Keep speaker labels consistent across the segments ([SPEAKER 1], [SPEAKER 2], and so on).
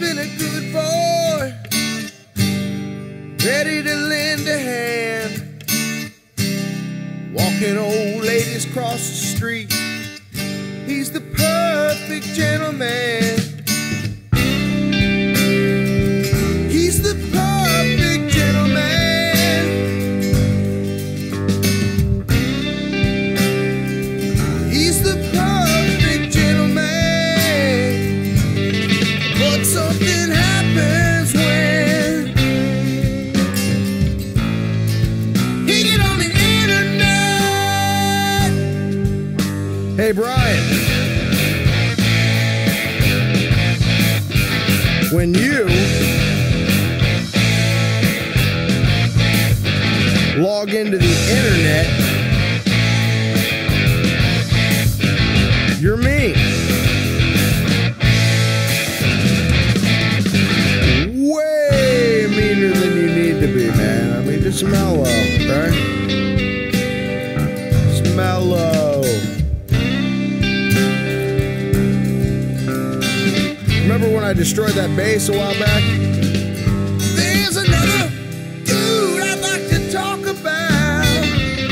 [SPEAKER 1] been a good boy, ready to lend a hand. Walking old ladies cross the street, he's the perfect gentleman. Hey Brian. When you log into the internet, you're me. Way meaner than you need to be, man. I mean, just mellow, right? Just mellow. Uh, I destroyed that base a while back? There's another dude I'd like to talk about.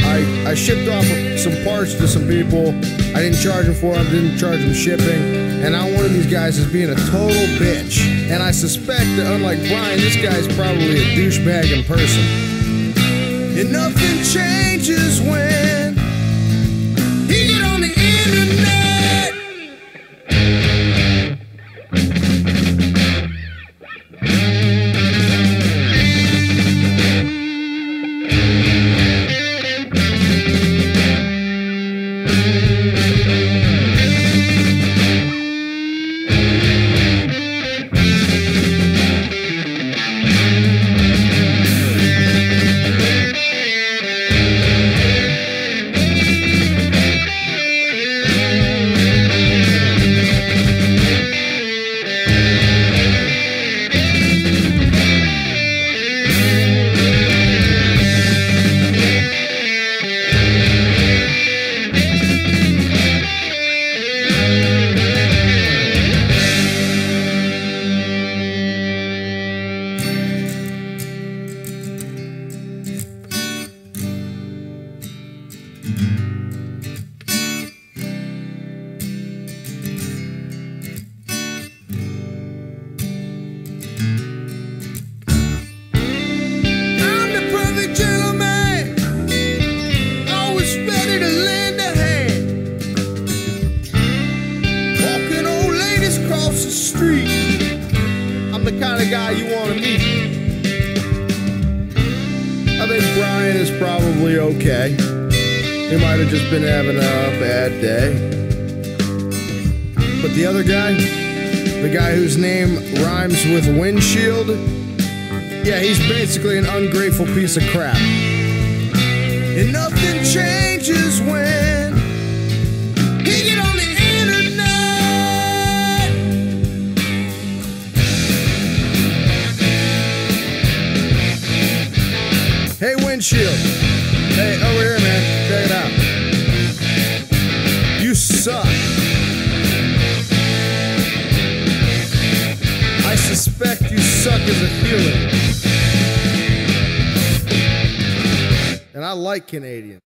[SPEAKER 1] I, I shipped off some parts to some people. I didn't charge them for them, didn't charge them shipping. And one of these guys is being a total bitch. And I suspect that unlike Brian, this guy's probably a douchebag in person. And nothing changes when street. I'm the kind of guy you want to meet. I think Brian is probably okay. He might have just been having a bad day. But the other guy, the guy whose name rhymes with windshield, yeah, he's basically an ungrateful piece of crap. And nothing windshield. Hey, over here, man. Check it out. You suck. I suspect you suck as a human. And I like Canadians.